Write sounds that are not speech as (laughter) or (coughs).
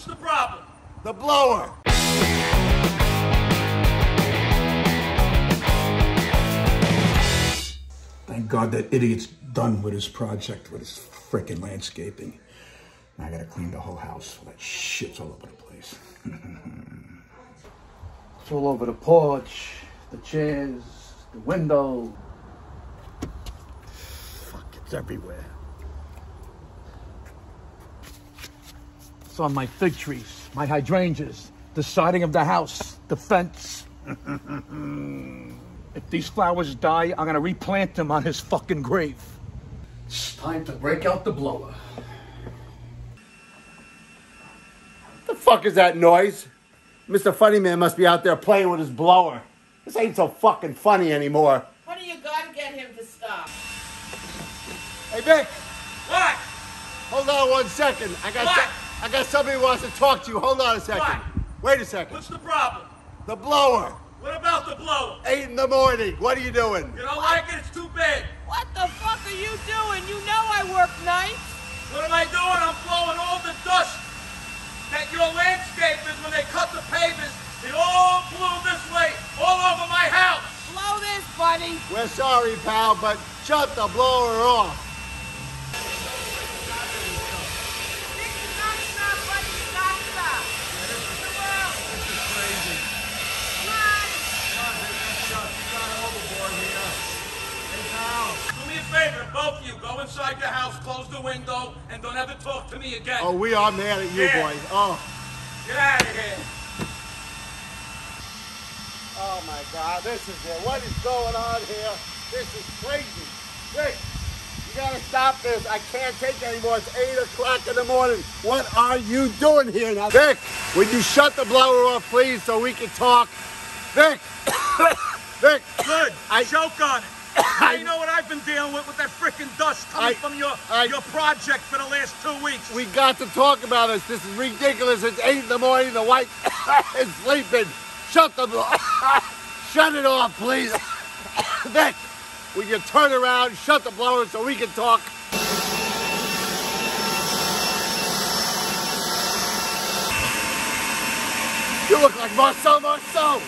What's the problem? The blower. Thank God that idiot's done with his project, with his frickin' landscaping. Now I gotta clean the whole house. That shit's all over the place. (laughs) It's all over the porch, the chairs, the window. Fuck, it's everywhere. It's on my fig trees, my hydrangeas, the siding of the house, the fence. (laughs) if these flowers die, I'm gonna replant them on his fucking grave. It's time to break out the blower. What the fuck is that noise? Mr. Funny Man must be out there playing with his blower. This ain't so fucking funny anymore. What Honey, you gotta get him to stop. Hey, Vic, What? hold on one second. I got What? I got somebody who wants to talk to you. Hold on a second. What? Wait a second. What's the problem? The blower. What about the blower? Eight in the morning. What are you doing? You don't like it? It's too big. What the fuck are you doing? You know I work nights. What am I doing? I'm blowing all the dust that your landscapers, when they cut the pavers, it all blew this way, all over my house. Blow this, buddy. We're sorry, pal, but shut the blower off. This is not enough, buddy. Stop, stop. What's the world? Come on. Do me a favor, both of you, go inside your house, close the window, and don't ever talk to me again. Oh, we are mad at you, Yeah. boy. Oh. Get out of here. Oh my God, this is it. What is going on here? This is crazy. Vic, you gotta stop this. I can't take it anymore. It's 8 o'clock in the morning. What are you doing here now? Vic, would you shut the blower off, please, so we can talk? Vic! (coughs) Vic! Good. I- Choke on it. Now you know what I've been dealing with with that freaking dust coming I- from your I- your project for the last two weeks. We got to talk about this. This is ridiculous. It's 8 in the morning. The wife (laughs) is sleeping. Shut the (laughs) shut it off, please. (coughs) Vic, will you turn around, shut the blower so we can talk? You look like Marcel Marceau.